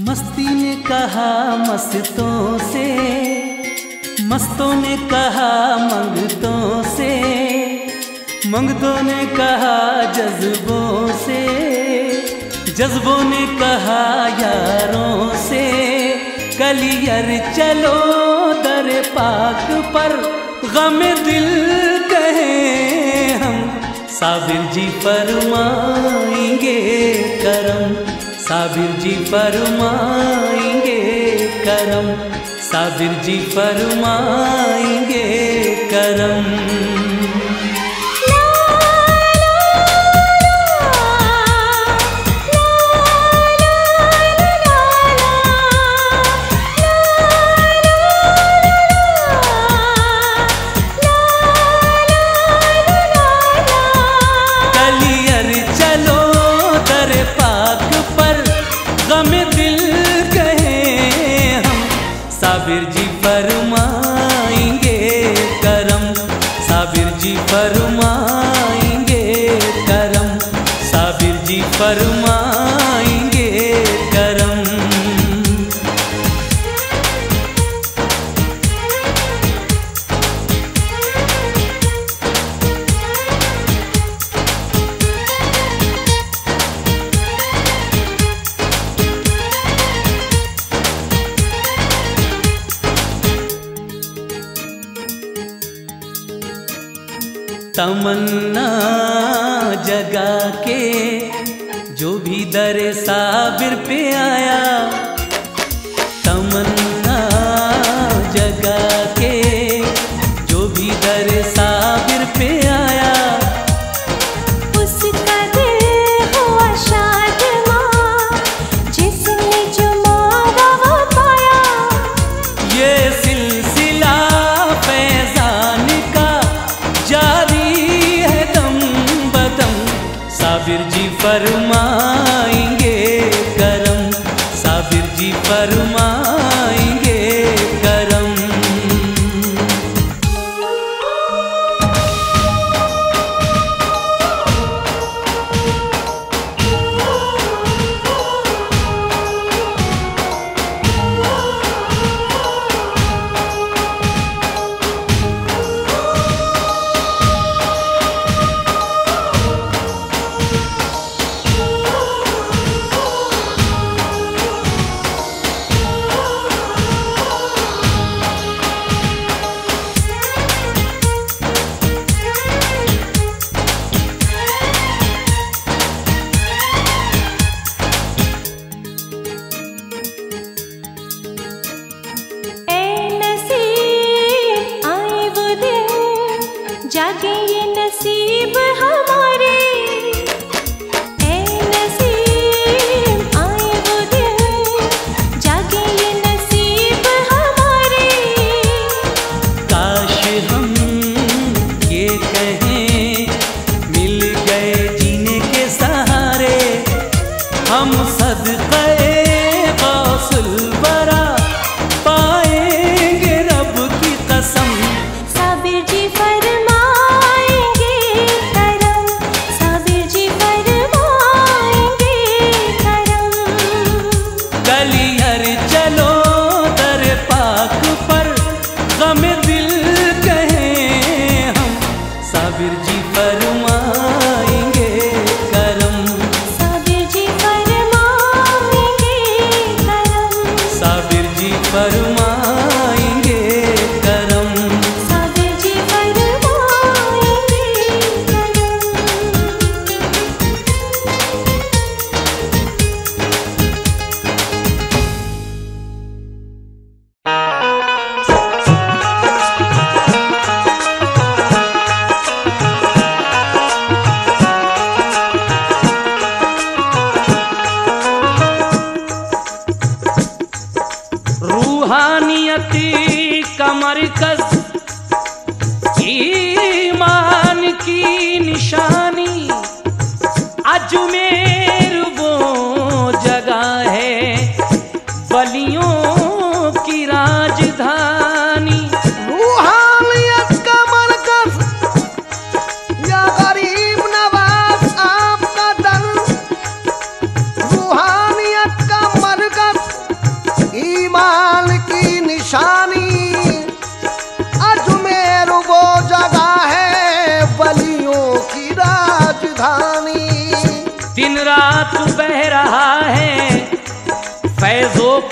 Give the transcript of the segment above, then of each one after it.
मस्ती ने कहा मस्तों से मस्तों ने कहा मंगतों से, मंगतों ने कहा जज्बों से, जज्बों ने कहा यारों से, कलियर चलो दर पाक पर, गम दिल कहे हम, साबिर जी फरमाएँगे करम, साबिर जी फरमाएँगे करम। साबिर जी फरमाएँगे करम।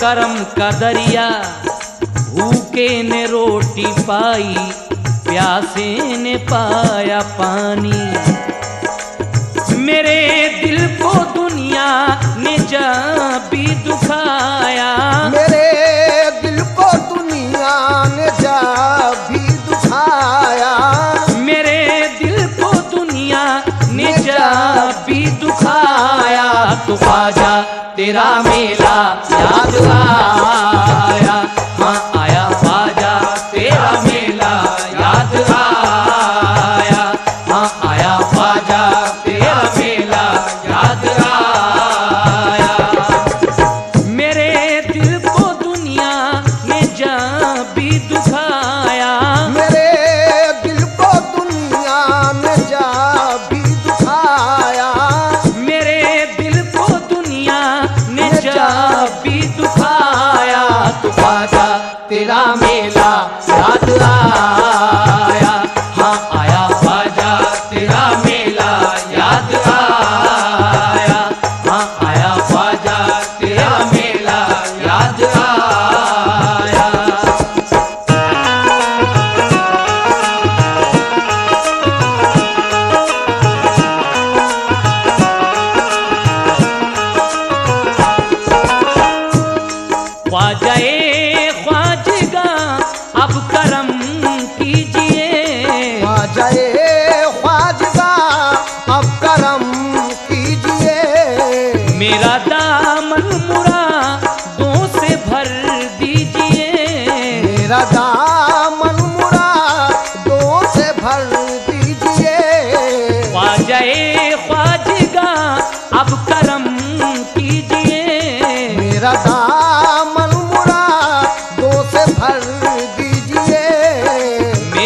करम का दरिया भूखे ने रोटी पाई प्यासे ने पाया पानी। मेरे दिल को दुनिया ने जब भी दुखाया। मेरे दिल को दुनिया ने जब भी दुखाया। मेरे दिल को दुनिया ने जब भी दुखाया। तो ख्वाजा तेरा मेला याद आया तेरा मेला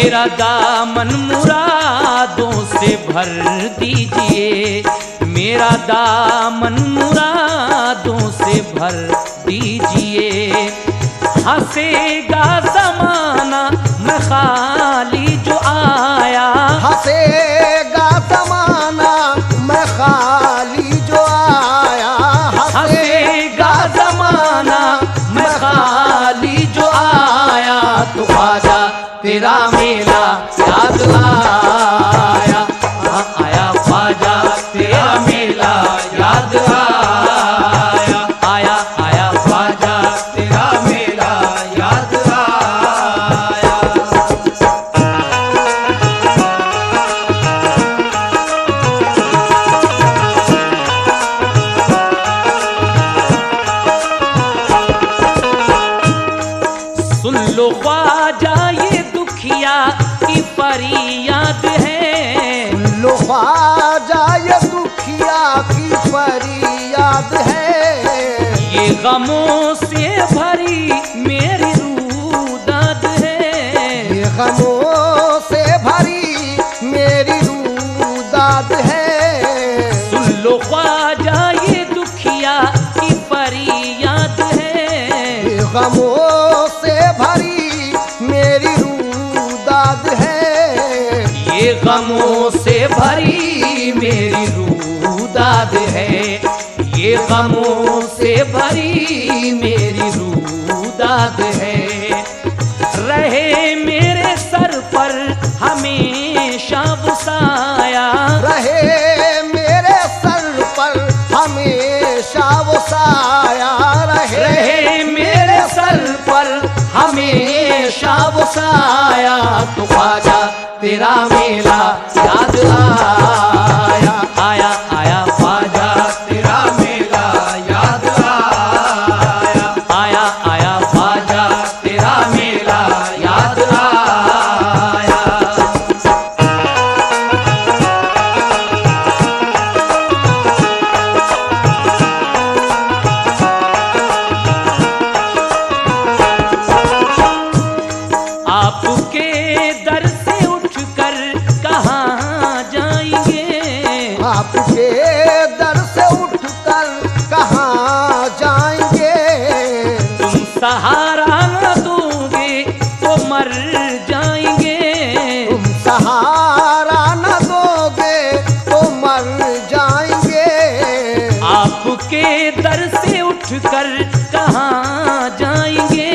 मेरा दामन मुरादों से भर दीजिए। मेरा दामन मुरादों से भर दीजिए। हंसेगा समाना मैं खाली जो आया। हंसेगा तेरा मेला गमों से भरी मेरी रूदाद है। ये गमों से भरी मेरी रूदाद है। सुन लो ख्वाजा ये दुखिया की फरियाद है। ये गमों से भरी मेरी रूदाद है। ये गमों से भरी मेरी रूदाद है। ये गमों भरी मेरी रूदाद है। रहे मेरे सर पर हमेशा गुसाया रहे मेरे सर पर हमेशा वो रहे रहे मेरे सर पर हमेशा वो साया तो ख्वाजा तेरा मेला याद आया घर से उठ कर कहाँ जाएँगे?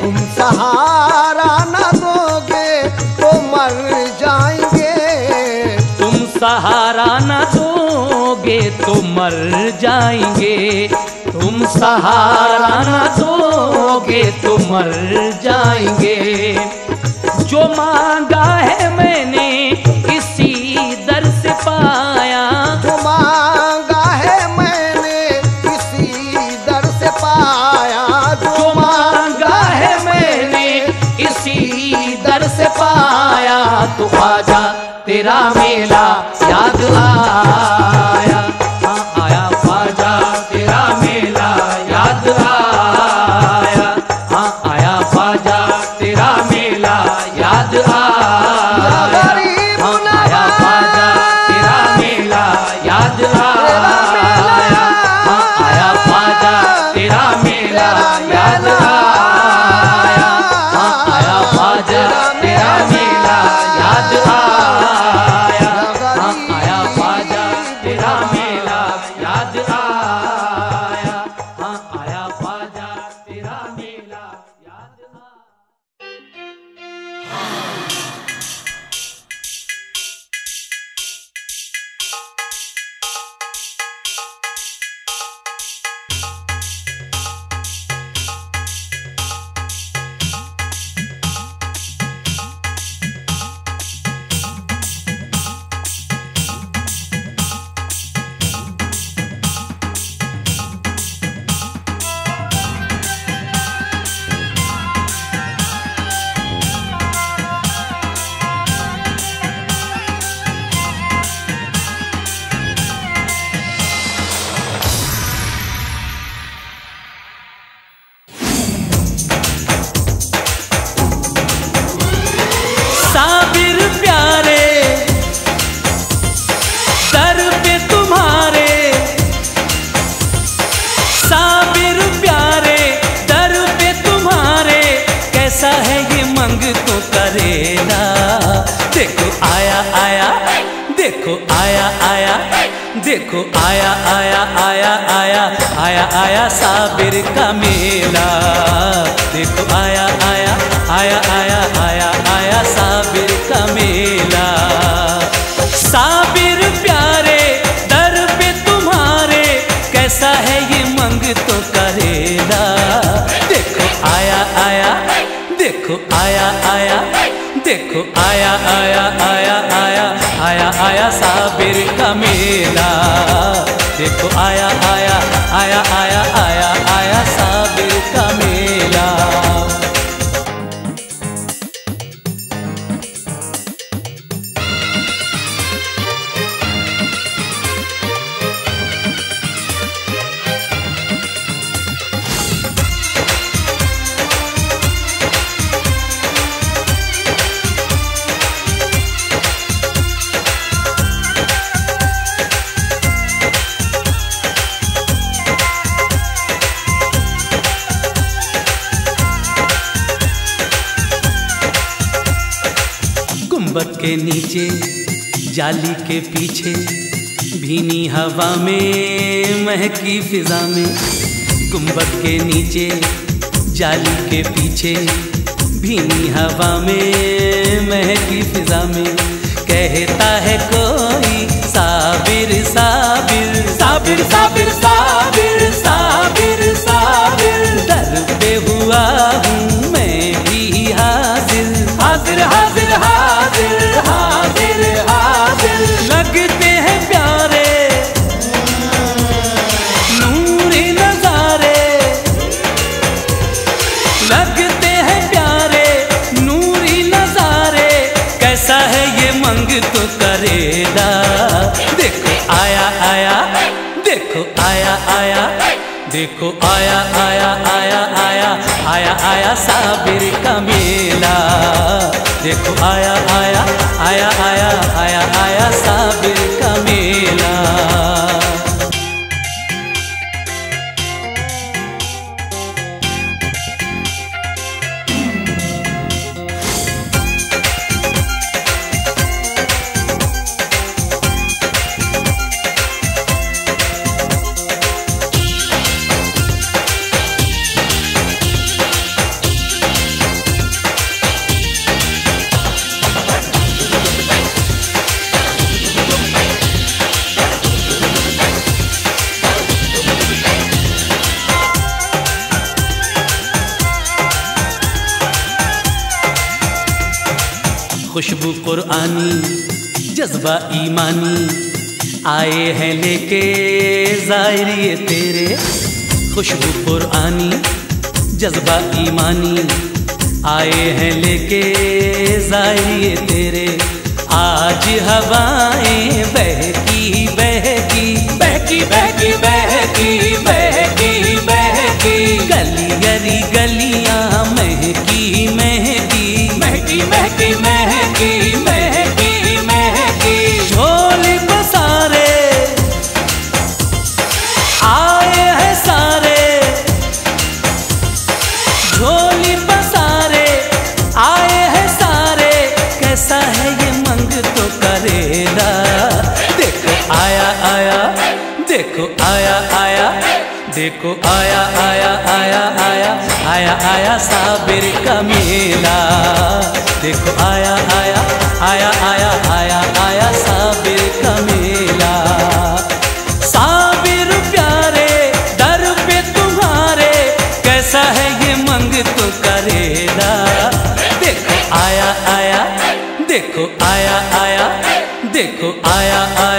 तुम सहारा न दोगे तो मर जाएँगे। तुम सहारा न दोगे तो मर जाएँगे। तुम सहारा न दोगे तो मर जाएँगे। जो मांगा है मैंने तेरा मेला याद आया देखो आया आया आया आया आया आया साबिर का मेला देखो आया आया आया आया आया आया साबिर का मेला साबिर प्यारे दर पे तुम्हारे कैसा है ये मंग तो करेला देखो आया आया देखो आया आया देखो आया आया आया आया आया साबिर का मेला। देखो, आया आया आया आया आया आया साबिर का मेला। के नीचे जाली के पीछे भीनी हवा में महकी फिजा में। गुंबद के नीचे जाली के पीछे भीनी हवा में महकी फिजा में। कहता है कोई साबिर साबिर। साबिर साबिर साबिर साबिर साबिर। दर पे हुआ हूँ है मंग तो करेगा देखो आया आया देखो आया आया देखो आया आया आया आया आया आया साबिर का मेला देखो आया आया आया आया आया आया साबिर का कुरानी जज्बा ईमानी, आए हैं लेके जायरिए तेरे। खुशबू कुरानी जज्बा ईमानी, आए हैं लेके जायरिए तेरे। आज हवाएँ बहकी बहकी बहकी बहकी बहकी बहकी बहकी। गली गली गलियाँ देखो आया आया आया आया आया आया साबिर का मेला देखो आया आया आया आया आया आया साबिर का मेला साबिर प्यारे दर पे तुम्हारे कैसा है ये मंग तो करेला देखो आया आया देखो आया आया देखो आया आया